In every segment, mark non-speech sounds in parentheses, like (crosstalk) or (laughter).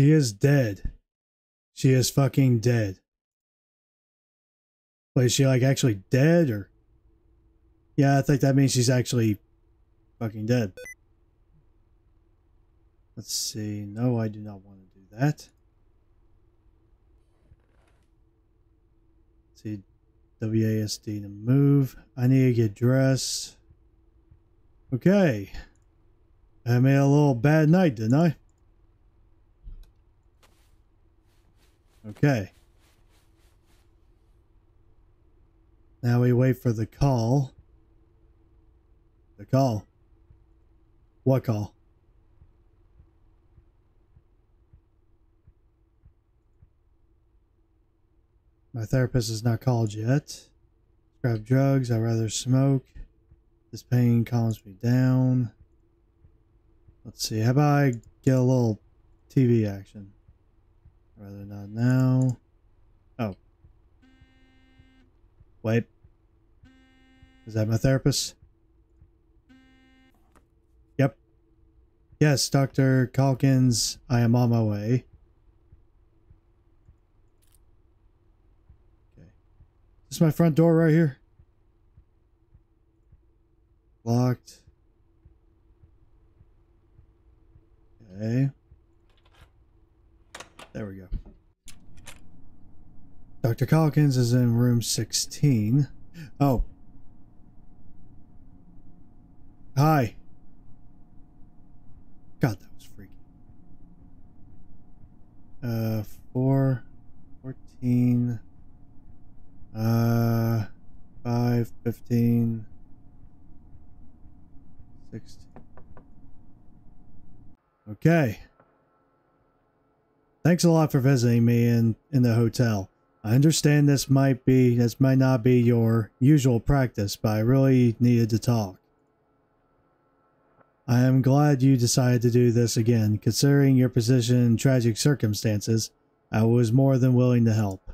She is dead. She is fucking dead. Wait, is she like actually dead or? Yeah, I think that means she's actually fucking dead. Let's see. No, I do not want to do that. Let's see, WASD to move. I need to get dressed. Okay. I made a little bad night, didn't I? Okay. Now we wait for the call. The call. What call? My therapist has not called yet. Grab drugs. I'd rather smoke. This pain calms me down. Let's see. How about I get a little TV action? Rather not now. Oh. Wait. Is that my therapist? Yep. Yes, Dr. Calkins, I am on my way. Okay. Is this my front door right here? Locked. Okay. There we go. Dr. Calkins is in room 16. Oh. Hi. God, that was freaky. Uh, 4, 14, uh, 5, 15, 16. Okay. Thanks a lot for visiting me in, in the hotel. I understand this might be this might not be your usual practice, but I really needed to talk. I am glad you decided to do this again. Considering your position and tragic circumstances, I was more than willing to help.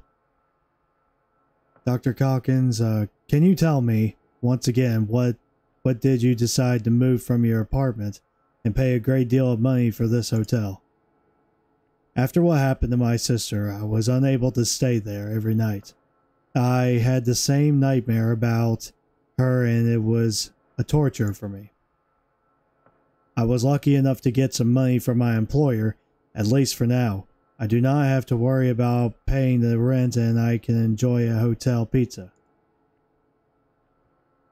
Dr. Calkins, uh, can you tell me, once again, what what did you decide to move from your apartment and pay a great deal of money for this hotel? After what happened to my sister, I was unable to stay there every night. I had the same nightmare about her and it was a torture for me. I was lucky enough to get some money from my employer, at least for now. I do not have to worry about paying the rent and I can enjoy a hotel pizza.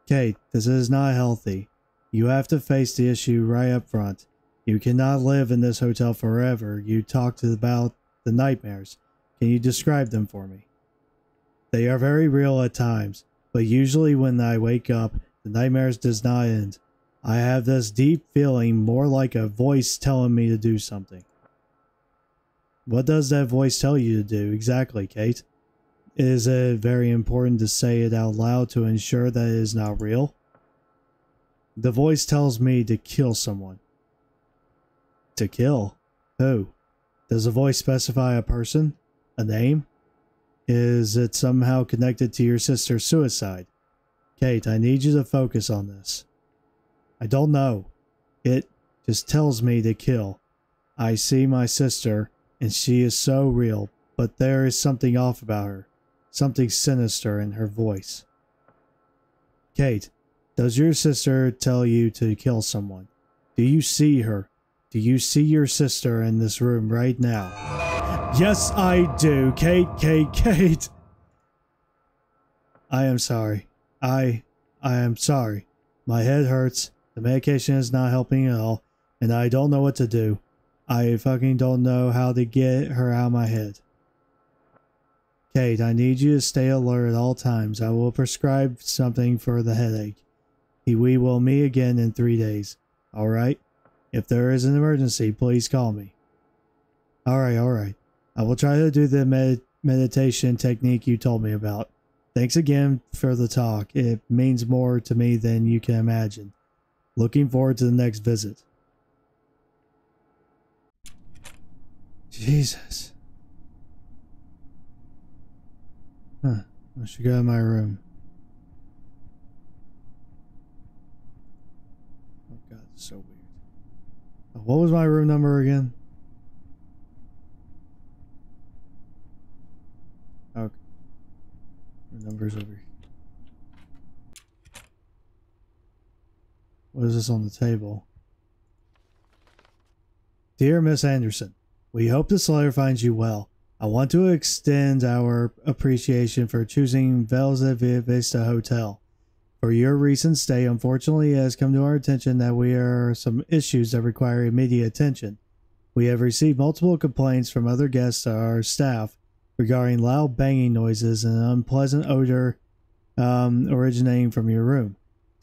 Kate, this is not healthy. You have to face the issue right up front. You cannot live in this hotel forever. You talked about the nightmares. Can you describe them for me? They are very real at times, but usually when I wake up, the nightmares does not end. I have this deep feeling more like a voice telling me to do something. What does that voice tell you to do exactly, Kate? Is it very important to say it out loud to ensure that it is not real? The voice tells me to kill someone. To kill? Who? Does the voice specify a person? A name? Is it somehow connected to your sister's suicide? Kate, I need you to focus on this. I don't know. It just tells me to kill. I see my sister, and she is so real, but there is something off about her. Something sinister in her voice. Kate, does your sister tell you to kill someone? Do you see her? Do you see your sister in this room right now? Yes, I do. Kate, Kate, Kate. I am sorry. I, I am sorry. My head hurts. The medication is not helping at all. And I don't know what to do. I fucking don't know how to get her out of my head. Kate, I need you to stay alert at all times. I will prescribe something for the headache. We will meet again in three days. Alright? If there is an emergency, please call me. Alright, alright. I will try to do the med meditation technique you told me about. Thanks again for the talk. It means more to me than you can imagine. Looking forward to the next visit. Jesus. Huh. I should go to my room. Oh god, it's so weird. What was my room number again? Okay. The number's over here. What is this on the table? Dear Miss Anderson, we hope this letter finds you well. I want to extend our appreciation for choosing Velza Vista Hotel. For your recent stay, unfortunately, it has come to our attention that we are some issues that require immediate attention. We have received multiple complaints from other guests or our staff regarding loud banging noises and an unpleasant odor um, originating from your room.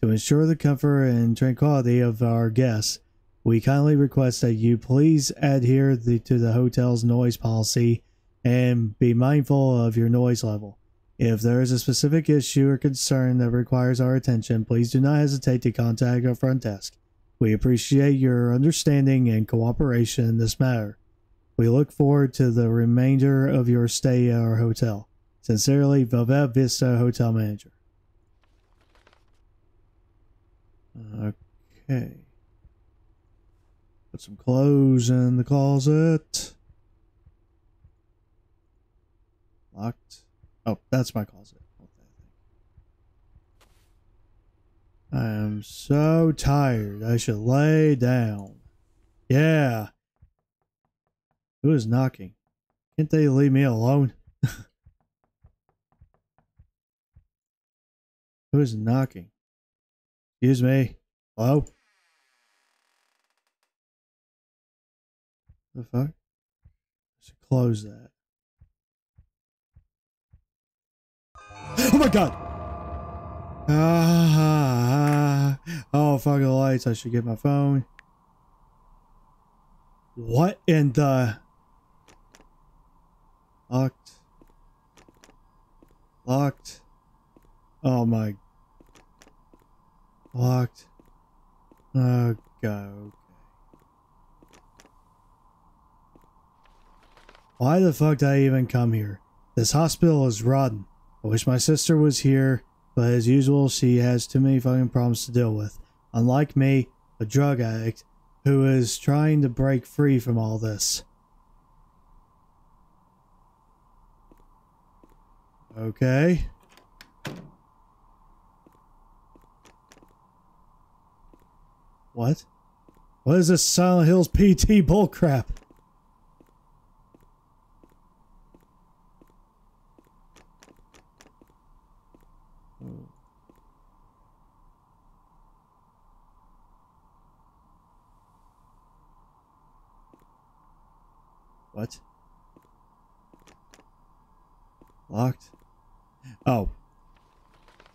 To ensure the comfort and tranquility of our guests, we kindly request that you please adhere the, to the hotel's noise policy and be mindful of your noise level. If there is a specific issue or concern that requires our attention, please do not hesitate to contact our front desk. We appreciate your understanding and cooperation in this matter. We look forward to the remainder of your stay at our hotel. Sincerely, Velvet Vista Hotel Manager. Okay. Put some clothes in the closet. Locked. Oh, that's my closet. I am so tired. I should lay down. Yeah. Who is knocking? Can't they leave me alone? (laughs) Who is knocking? Excuse me. Hello? The fuck? I should close that. Oh my god! Ah, oh, fuck the lights. I should get my phone. What in the... Locked. Locked. Oh my... Locked. Oh, God. Why the fuck did I even come here? This hospital is rotten. I wish my sister was here, but as usual, she has too many fucking problems to deal with. Unlike me, a drug addict, who is trying to break free from all this. Okay. What? What is this Silent Hills PT bullcrap? What? Locked? Oh.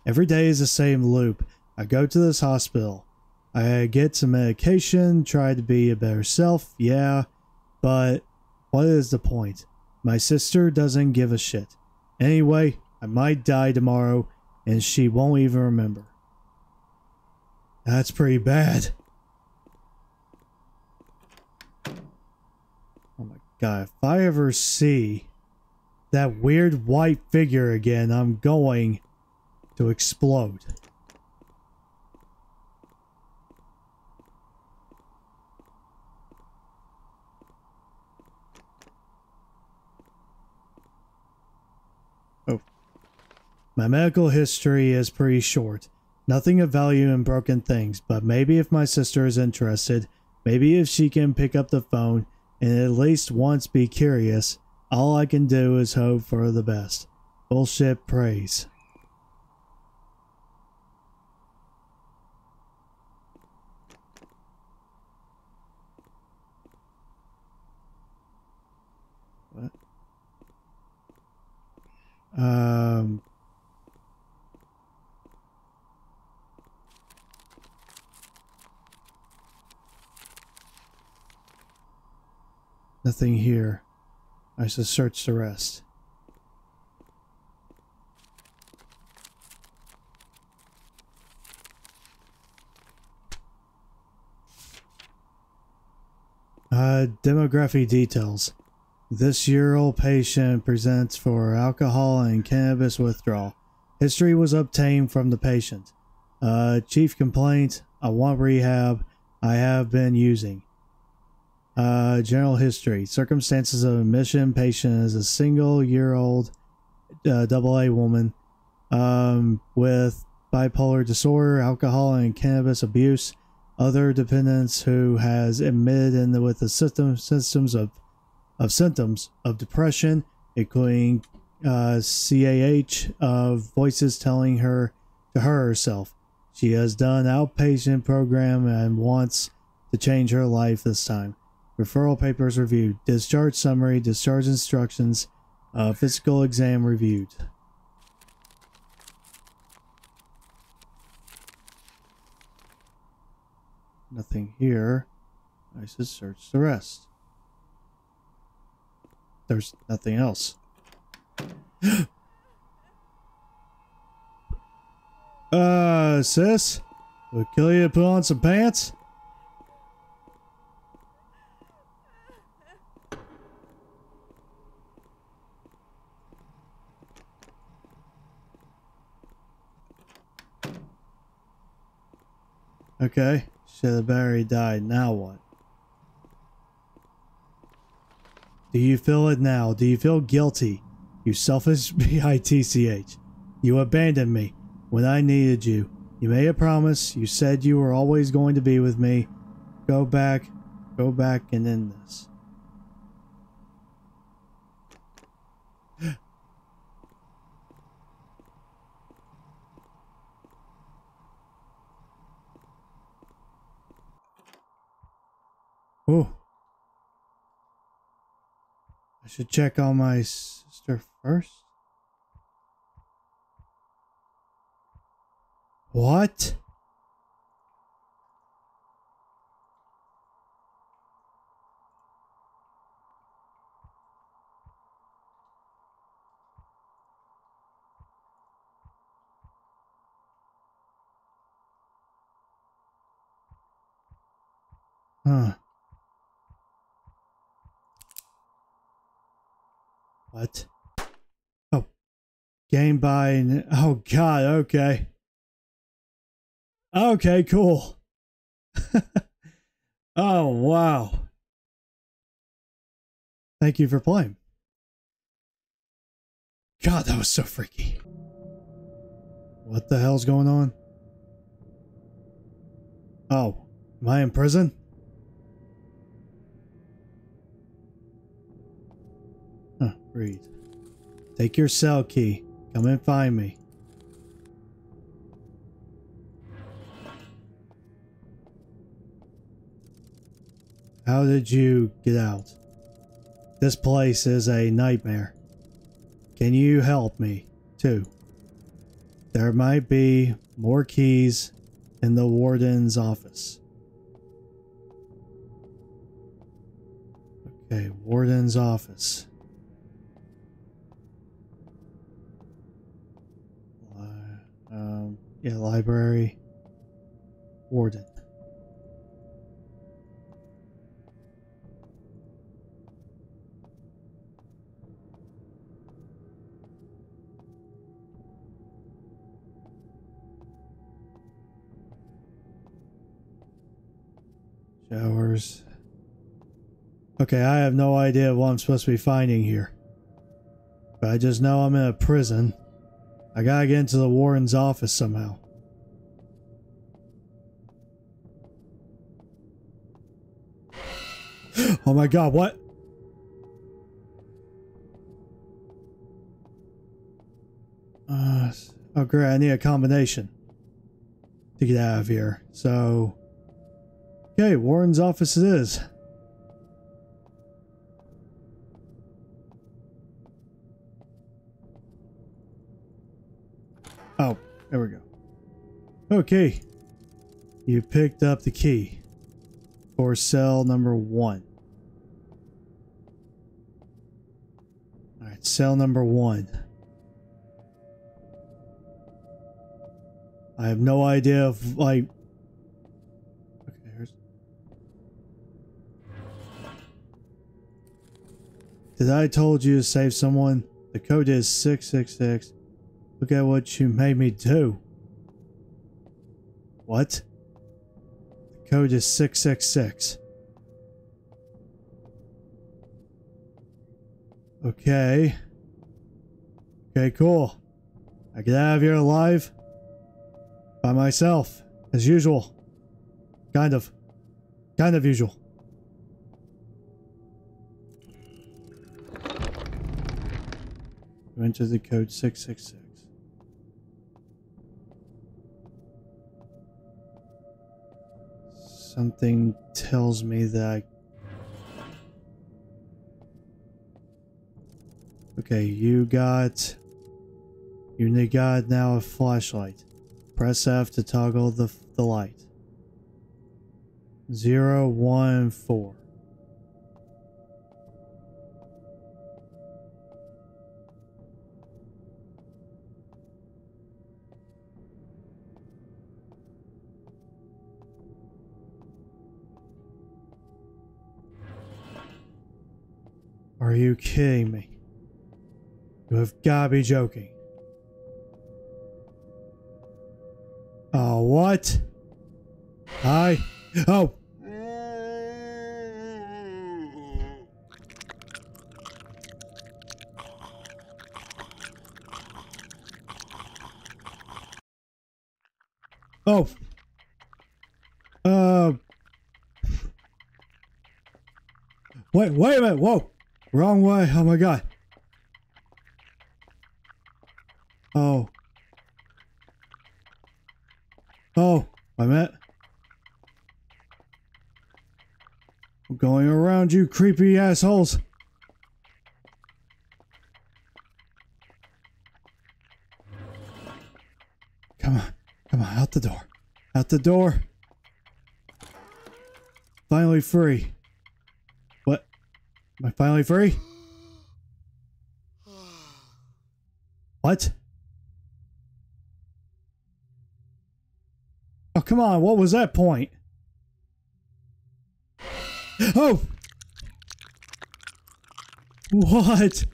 Every day is the same loop. I go to this hospital. I get some medication, try to be a better self, yeah, but what is the point? My sister doesn't give a shit. Anyway, I might die tomorrow and she won't even remember. That's pretty bad. Oh my god, if I ever see that weird white figure again, I'm going to explode. Oh. My medical history is pretty short. Nothing of value in broken things, but maybe if my sister is interested, maybe if she can pick up the phone and at least once be curious, all I can do is hope for the best. Bullshit praise. What? Um... Nothing here. I should search the rest. Uh, demographic details. This year-old patient presents for alcohol and cannabis withdrawal. History was obtained from the patient. Uh, chief complaint, I want rehab. I have been using. Uh, general history. Circumstances of admission. Patient is a single year old uh, double A woman. um, with bipolar disorder, alcohol and cannabis abuse, other dependents who has admitted in the, with the system systems of of symptoms of depression, including uh, CAH of voices telling her to her herself. She has done outpatient program and wants to change her life this time. Referral papers reviewed. Discharge summary, discharge instructions, uh, physical exam reviewed. Nothing here. I should search the rest. There's nothing else. (gasps) uh, sis? We'll kill you to put on some pants? Okay. Shit, the battery died. Now what? Do you feel it now? Do you feel guilty? You selfish (laughs) B-I-T-C-H. You abandoned me when I needed you. You made a promise. You said you were always going to be with me. Go back. Go back and end this. Oh. I should check on my sister first. What? Huh. What? Oh. Game by... Oh, God. Okay. Okay, cool. (laughs) oh, wow. Thank you for playing. God, that was so freaky. What the hell's going on? Oh, am I in prison? Read. Take your cell key. Come and find me. How did you get out? This place is a nightmare. Can you help me, too? There might be more keys in the warden's office. Okay, warden's office. Um, yeah, library. Warden. Showers. Okay, I have no idea what I'm supposed to be finding here. But I just know I'm in a prison. I gotta get into the Warren's office somehow. (gasps) oh my god, what? Uh, oh great, I need a combination to get out of here. So, okay, Warren's office it is. There we go. Okay. You picked up the key for cell number one. Alright, cell number one. I have no idea if, like... Okay, here's... Did I told you to save someone? The code is 666 Look at what you made me do. What? The code is 666. Okay. Okay, cool. I get out of here alive. By myself, as usual. Kind of. Kind of usual. Enter the code 666. Something tells me that Okay, you got... You got now a flashlight. Press F to toggle the, the light. Zero, one, four. Are you kidding me? You have gotta be joking. Oh, what? Hi. Oh. Oh. Uh. Wait, wait a minute. Whoa. Wrong way. Oh my god. Oh. Oh, I met. I'm going around you creepy assholes. Come on. Come on. Out the door. Out the door. Finally free. Am I finally free? What? Oh, come on. What was that point? Oh! What?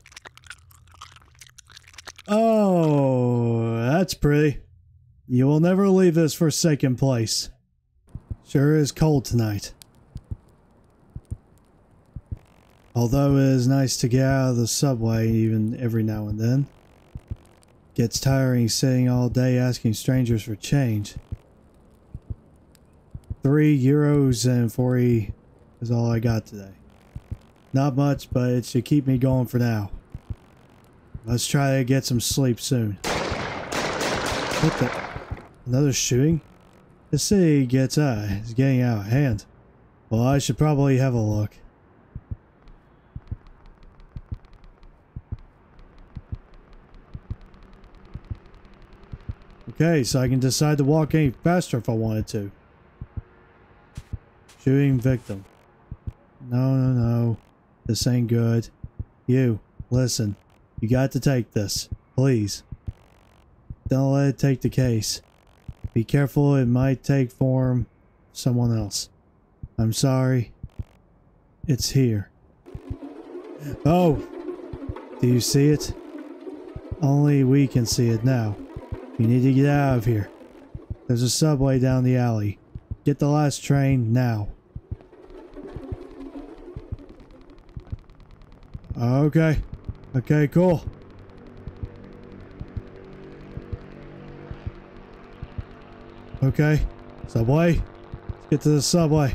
Oh, that's pretty. You will never leave this forsaken place. Sure is cold tonight. Although it is nice to get out of the subway even every now and then. Gets tiring sitting all day asking strangers for change. Three euros and 40 is all I got today. Not much, but it should keep me going for now. Let's try to get some sleep soon. What the? Another shooting? The city gets uh, is getting out of hand. Well, I should probably have a look. Okay, so I can decide to walk any faster if I wanted to. Shooting victim. No, no, no. This ain't good. You, listen. You got to take this. Please. Don't let it take the case. Be careful, it might take form someone else. I'm sorry. It's here. Oh! Do you see it? Only we can see it now. You need to get out of here. There's a subway down the alley. Get the last train now. Okay. Okay, cool. Okay. Subway. Let's get to the subway.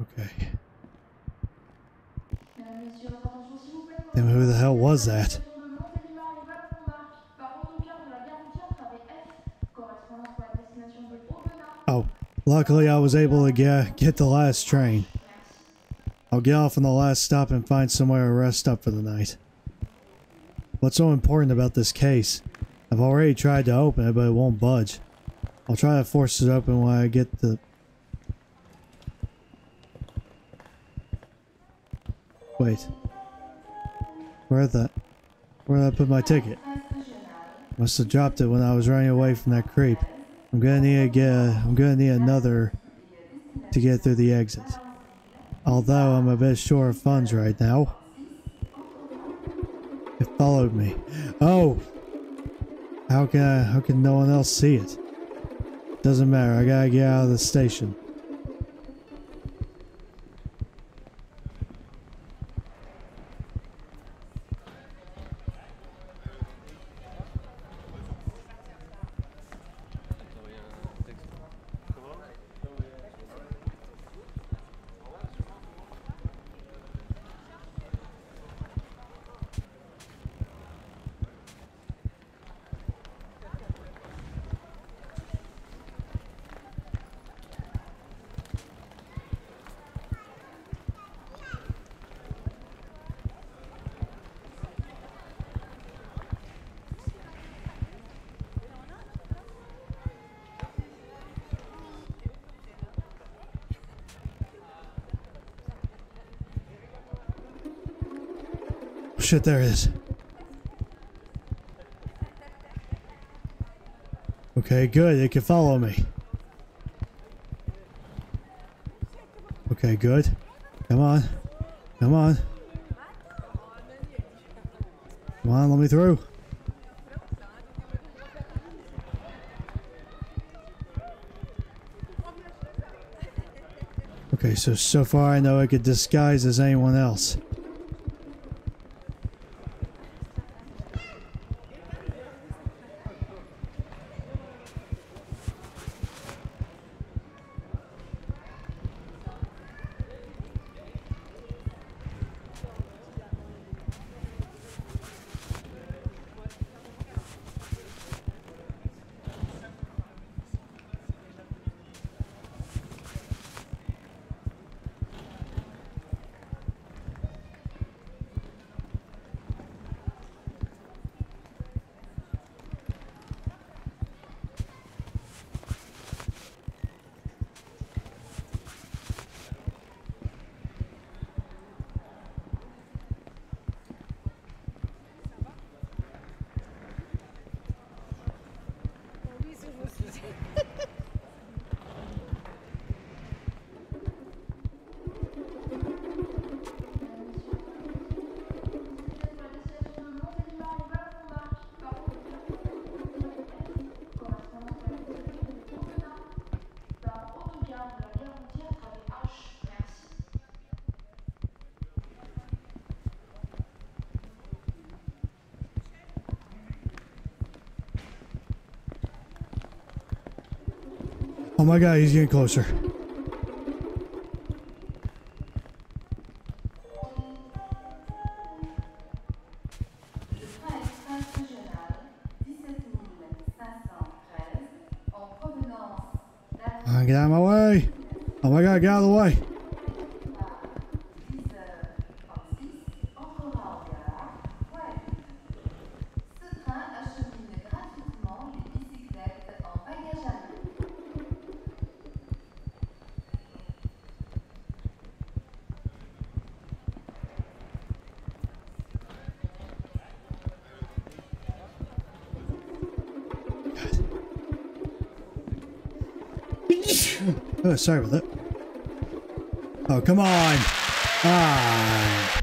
Okay. Then who the hell was that? Oh, luckily I was able to get, get the last train. I'll get off on the last stop and find somewhere to rest up for the night. What's so important about this case? I've already tried to open it, but it won't budge. I'll try to force it open when I get the... Wait. Where the... Where did I put my ticket? Must have dropped it when I was running away from that creep. I'm gonna need to get I'm gonna need another to get through the exit. Although I'm a bit short of funds right now. It followed me. Oh! How can I, how can no one else see it? Doesn't matter, I gotta get out of the station. Shit, there is. Okay, good. It can follow me. Okay, good. Come on. Come on. Come on, let me through. Okay, so so far I know I could disguise as anyone else. Oh my god, he's getting closer. Le train express régional 17 513 en provenance d'Athènes get out of my way. Oh my god, get out of the way. Oh, sorry about that. Oh, come on. Ah.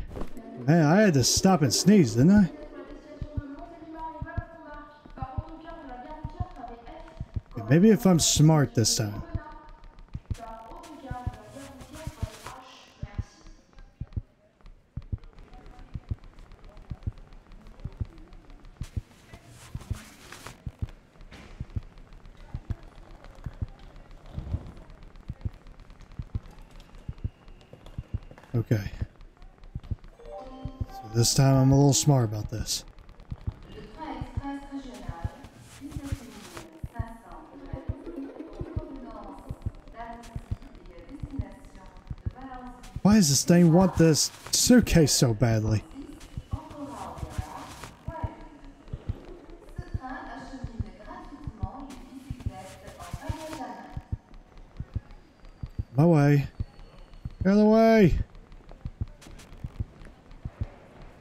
Man, I had to stop and sneeze, didn't I? Maybe if I'm smart this time. Okay. So this time I'm a little smart about this. Le train express régional 17 513 en provenance d'Annecy et à destination de Valence Why does this thing want this suitcase so badly? My way. The way.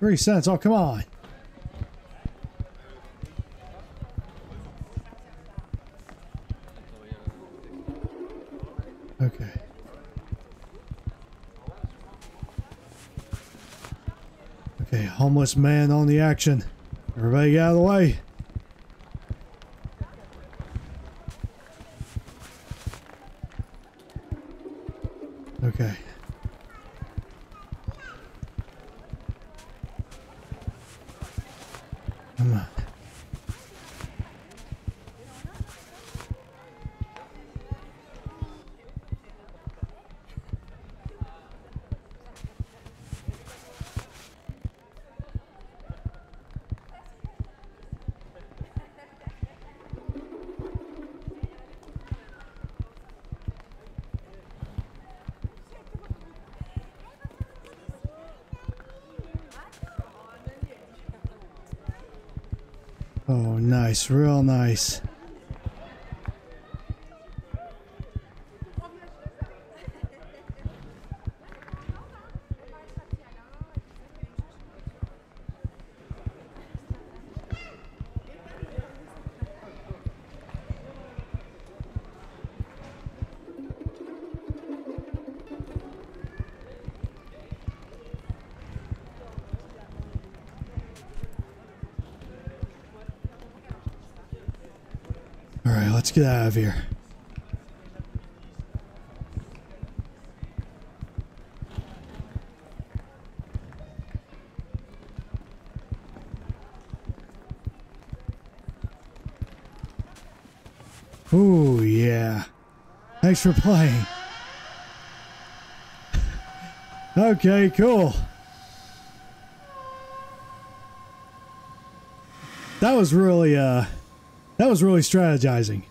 Three cents. Oh, come on. Okay. Okay, homeless man on the action. Everybody get out of the way. Oh, nice. Real nice. All right, let's get out of here. Ooh, yeah. Thanks for playing. (laughs) okay, cool. That was really, uh, that was really strategizing.